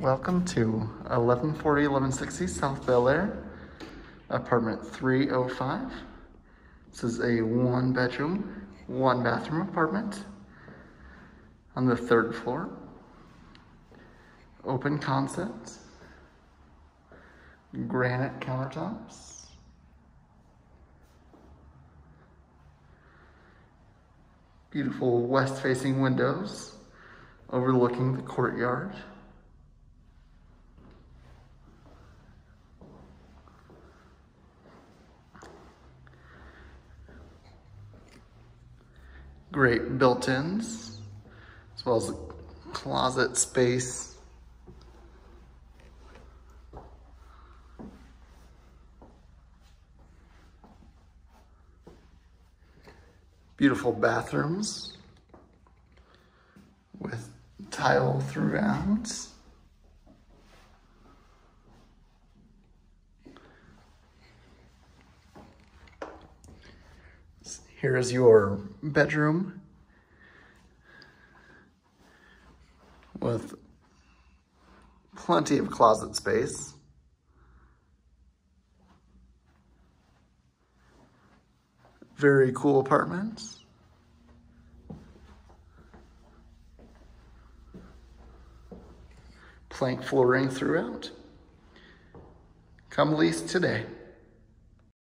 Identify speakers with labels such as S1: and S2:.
S1: Welcome to 1140 1160 South Bellaire, apartment 305. This is a one bedroom, one bathroom apartment on the third floor. Open concept, granite countertops. Beautiful west facing windows overlooking the courtyard. Great built-ins, as well as a closet space. Beautiful bathrooms with tile throughout. Here is your bedroom with plenty of closet space. Very cool apartment. Plank flooring throughout. Come lease today.